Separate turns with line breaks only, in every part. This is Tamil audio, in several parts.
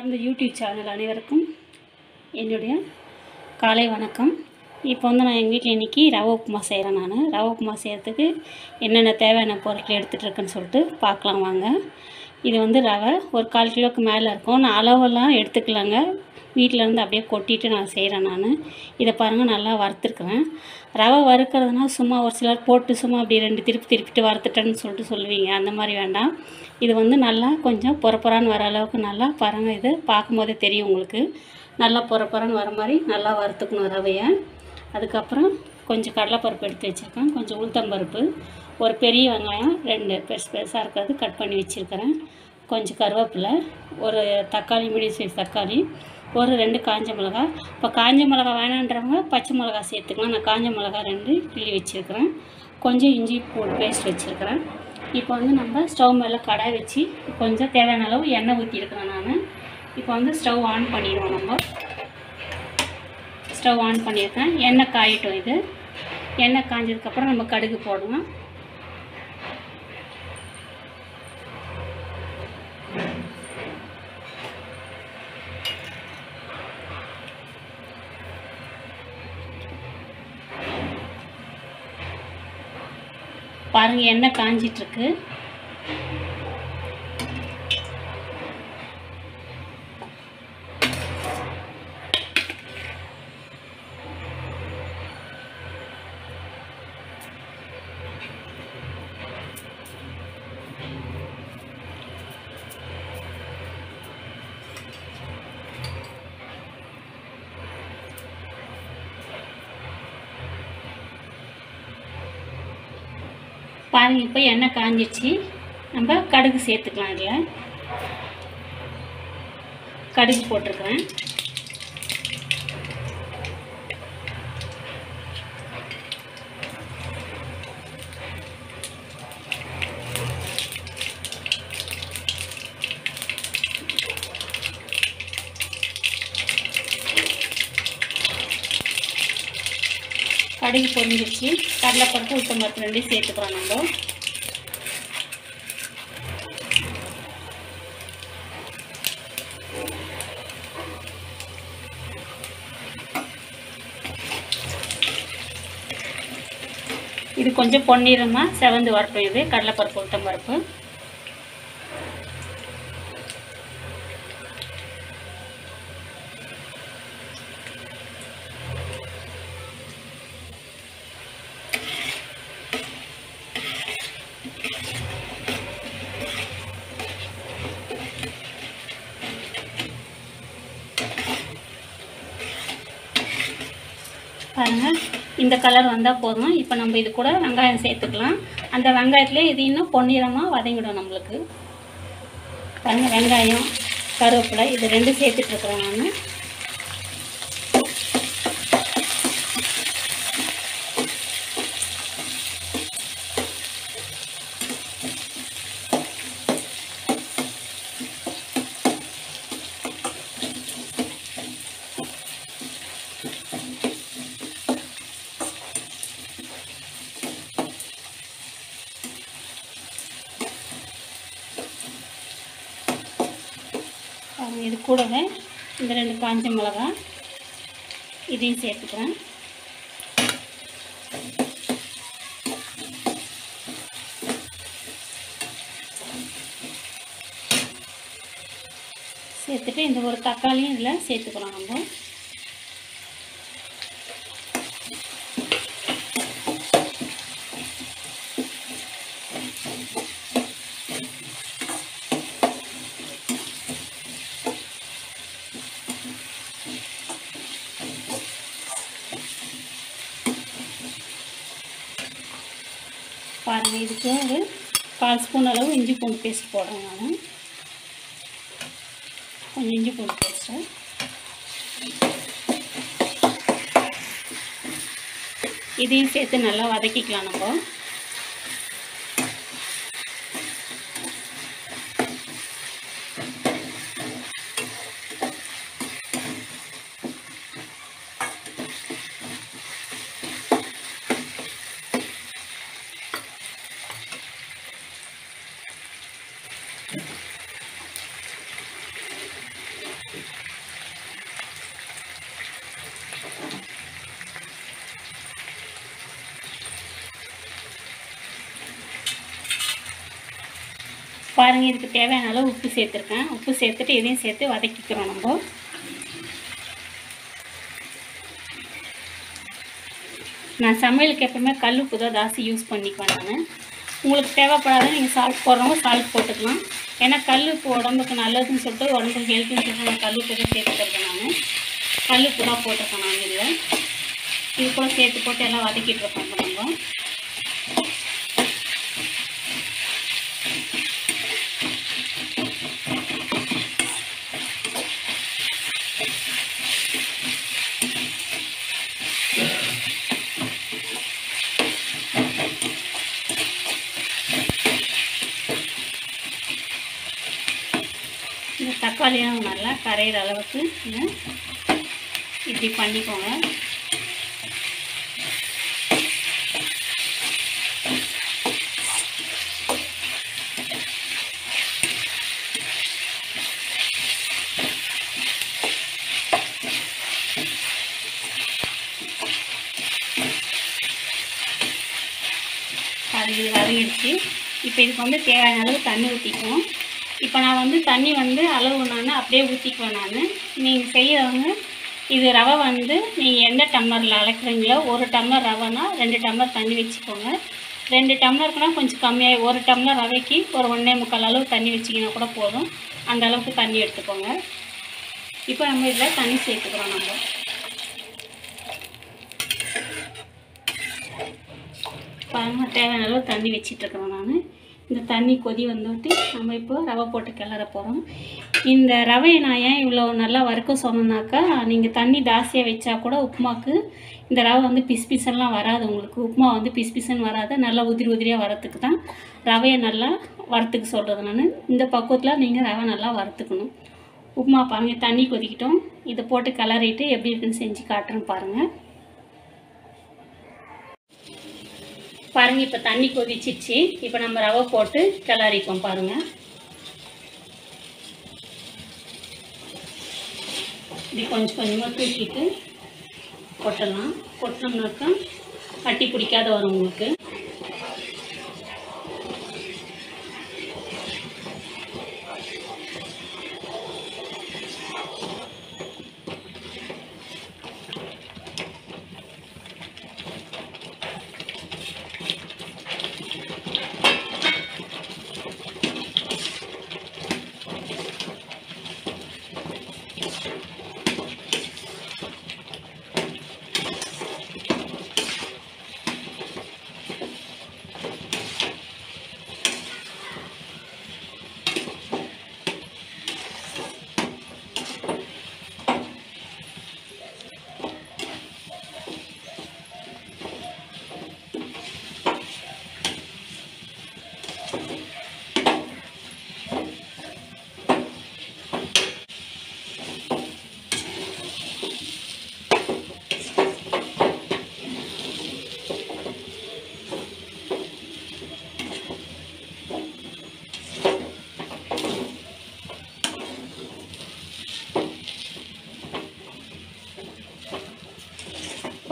அந்த யூடியூப் சேனல் அனைவருக்கும் என்னுடைய காலை வணக்கம். இப்போ வந்து நான் எங்கள் வீட்டில் இன்றைக்கி ரவ உப்புமா செய்கிறேன் நான். ரவ உப்புமா செய்கிறதுக்கு என்னென்ன தேவையான பொருட்கள் எடுத்துகிட்ருக்குன்னு சொல்லிட்டு பார்க்கலாம் வாங்க. இது வந்து ரவை ஒரு கால் கிலோவுக்கு மேலே இருக்கும். நான் அளவெல்லாம் எடுத்துக்கலாங்க. வீட்டில் இருந்து அப்படியே கொட்டிட்டு நான் செய்கிறேன் நான். இதை பாருங்கள் நல்லா வறுத்துருக்குறேன். ரவை வறுக்கிறதுனா சும்மா ஒரு சிலர் போட்டு சும்மா அப்படி ரெண்டு திருப்பி திருப்பிட்டு வறுத்துட்டேன்னு சொல்லிட்டு சொல்லுவீங்க. அந்த மாதிரி வேண்டாம். இது வந்து நல்லா கொஞ்சம் பொறப்பொறான்னு வர அளவுக்கு நல்லா பாருங்கள் இது பார்க்கும்போதே தெரியும் உங்களுக்கு. நல்லா பொறப்பொறான்னு வர மாதிரி நல்லா வறுத்துக்கணும் ரவையை. அதுக்கப்புறம் கொஞ்சம் கடலைப்பருப்பு எடுத்து வச்சுருக்கேன். கொஞ்சம் உளுத்தம்பருப்பு ஒரு பெரிய வெங்காயம் ரெண்டு பெருசு பெருசாக இருக்கிறது கட் பண்ணி வச்சுருக்கிறேன். கொஞ்சம் கருவேப்பிலை ஒரு தக்காளி மீடியம் சைஸ் தக்காளி ஒரு ரெண்டு காஞ்ச மிளகா. இப்போ காஞ்ச மிளகா வேணான்றவங்க பச்சை மிளகா சேர்த்துக்கலாம். நான் காஞ்ச மிளகா ரெண்டு கிள்ளி வச்சுருக்கிறேன். கொஞ்சம் இஞ்சி பூண்டு பேஸ்ட் வச்சுருக்கிறேன். இப்போ வந்து நம்ம ஸ்டவ் மேலே கடாய் வச்சு கொஞ்சம் தேவையான அளவு எண்ணெய் ஊற்றிருக்கிறேன் நான். இப்போ வந்து ஸ்டவ் ஆன் பண்ணிடுவோம் நம்ம. ஸ்டவ் ஆன் பண்ணியிருக்கேன் எண்ணெய் காயட்டும் இது. எண்ணெய் காஞ்சதுக்கப்புறம் நம்ம கடுகு போடணும் பாருங்கள் எண்ணெய் காஞ்சிட்ருக்கு பாருங்கள் இப்போ எண்ணெய் காஞ்சிடுச்சு நம்ம கடுகு சேர்த்துக்கலாம் இதில். கடுகு போட்டிருக்கிறேன். கடுகு பொரிஞ்சிச்சு கடலைப்பருப்பு உளுத்தம்பருப்பு ரெண்டையும் சேர்த்துக்கிறோம் நம்ம. இது கொஞ்சம் பொன்னிறமாக செவந்து வரட்டும் இது கடலைப்பருப்பு உளுத்தம்பருப்பு. பாருங்கள் இந்த கலர் வந்தால் போதும். இப்போ நம்ம இது கூட வெங்காயம் சேர்த்துக்கலாம். அந்த வெங்காயத்துலேயே இது இன்னும் பொன்னிறமாக வதங்கிடும் நம்மளுக்கு. பாருங்கள் வெங்காயம் கருவேப்பிலை இது ரெண்டும் சேர்த்துட்ருக்குறேன் நான் பாருங்கள் இது கூடவே இந்த ரெண்டு காஞ்ச மிளகா இதையும் சேர்த்துக்கிறேன். சேர்த்துட்டு இந்த ஒரு தக்காளியும் இதில் சேர்த்துக்கிறோம் நம்ம. இதுக்கு ஒரு கால் ஸ்பூன் அளவு இஞ்சி பூண்டு பேஸ்ட் போடுறேன் நான். கொஞ்சம் இஞ்சி பூண்டு பேஸ்ட்டு இதையும் சேர்த்து நல்லா வதக்கிக்கலாம் நம்ம. பாருங்கள் இதுக்கு தேவையான அளவு உப்பு சேர்த்துருக்கேன். உப்பு சேர்த்துட்டு இதையும் சேர்த்து வதக்கிக்கிறோம் நம்ம. நான் சமையலுக்கு எப்பவுமே கல் உப்பு தான் ஜாஸ்தி யூஸ் பண்ணிக்குவேன் நான். உங்களுக்கு தேவைப்படாத நீங்கள் சால்ட் போடுறவங்க சால்ட் போட்டுக்கலாம். ஏன்னா கல் உப்பு உடம்புக்கு நல்லதுன்னு சொல்லிட்டு உடம்புக்கு ஹெல்த்துன்னு சொல்லிட்டு நான் கல் உப்பு தான் சேர்த்துருக்கேன் நான். கல் உப்பு தான் போட்டிருக்கேன் நான் இதில். இது கூட சேர்த்து போட்டு எல்லாம் வதக்கிட்டு இருக்கோம் நம்ம. தக்காளியும் நல்லா கரையிற அளவுக்கு இப்படி பண்ணிக்கோங்க. அது இது வதங்கிடுச்சு இப்போ இதுக்கு வந்து தேவையான அளவு தண்ணி ஊற்றிக்குவோம் இப்போ நான் வந்து தண்ணி வந்து அளவு நான் அப்படியே ஊற்றிக்குவேன் நான். நீங்கள் செய்கிறவங்க இது ரவை வந்து நீங்கள் எந்த டம்ளரில் அளக்குறீங்களோ ஒரு டம்ளர் ரவைனா ரெண்டு டம்ளர் தண்ணி வச்சுக்கோங்க. ரெண்டு டம்ளருக்குனா கொஞ்சம் கம்மியாக ஒரு டம்ளர் ரவைக்கு ஒரு ஒன்றே முக்கால் அளவு தண்ணி வச்சிங்கன்னா கூட போதும். அந்த அளவுக்கு தண்ணி எடுத்துக்கோங்க. இப்போ நம்ம இதில் தண்ணி சேர்த்துக்கிறோம் நம்ம. பாருங்கள் தேவையான அளவு தண்ணி வச்சிட்ருக்குறோம் நான். இந்த தண்ணி கொதி வந்துவிட்டு நம்ம இப்போ ரவை போட்டு கிளற போகிறோம் இந்த ரவையை நான் ஏன் இவ்வளோ நல்லா வறுக்க சொன்னேன்னாக்கா நீங்கள் தண்ணி ஜாஸ்தியாக வச்சா கூட உப்புமாக்கு இந்த ரவை வந்து பிஸ் பிசன்லாம் வராது உங்களுக்கு. உப்புமா வந்து பிஸ் பிசன் வராது நல்லா உதிரி உதிரியாக வரத்துக்கு தான் ரவையை நல்லா வறுத்துக்கு சொல்கிறது நான். இந்த பக்குவத்தில் நீங்கள் ரவை நல்லா வறுத்துக்கணும். உப்புமா பாருங்கள் தண்ணி கொதிக்கிட்டோம். இதை போட்டு கிளறிட்டு எப்படி இருக்குன்னு செஞ்சு காட்டுறேன் பாருங்கள் பாருங்கள் இப்போ தண்ணி கொதிச்சிச்சு இப்போ நம்ம ரவை போட்டு கிளறிப்போம் பாருங்கள் இப்படி கொஞ்சம் கொஞ்சமாக தூக்கிட்டு கொட்டலாம். கொட்டினோம்னாக்கா கட்டி பிடிக்காத வரும் உங்களுக்கு.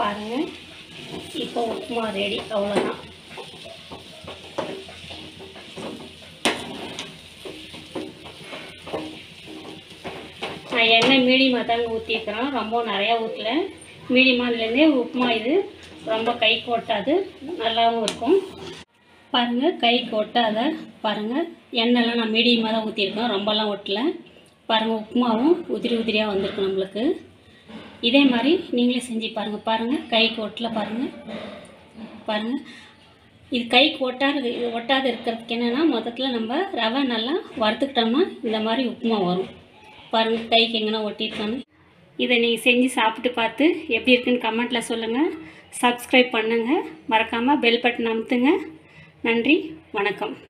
பாருங்க. இப்போ உப்புமா ரெடி அவ்வளோதான் நான் எண்ணெய் மீடியமாக தாங்க ஊற்றிருக்கிறேன் ரொம்ப நிறையா ஊற்றல மீடியமானலேருந்தே உப்புமா இது ரொம்ப கை கொட்டாது நல்லாவும் இருக்கும். பாருங்கள் கை கொட்டாத பாருங்கள் எண்ணெய்லாம் நான் மீடியமாக தான் ஊற்றிருக்கேன் ரொம்பலாம் ஒட்டல. பாருங்கள் உப்புமாவும் உதிரி உதிரியாக வந்திருக்கு நம்மளுக்கு. இதே மாதிரி நீங்களே செஞ்சு பாருங்கள் பாருங்கள் கைக்கு ஒட்டல பாருங்கள் பாருங்கள் இது கைக்கு ஒட்டாது இது ஒட்டாது இருக்கிறதுக்கு என்னென்னா மொத்தத்தில் நம்ம ரவை நல்லா வறுத்துக்கிட்டோம்னா இந்த மாதிரி உப்புமா வரும். பாருங்கள் கைக்கு எங்கன்னா ஒட்டியிருக்கான்னு இதை நீங்கள் செஞ்சு சாப்பிட்டு பார்த்து எப்படி இருக்குன்னு கமெண்ட்டில் சொல்லுங்கள் சப்ஸ்கிரைப் பண்ணுங்கள் மறக்காமல் பெல் பட்டன் அமுத்துங்க. நன்றி. வணக்கம்.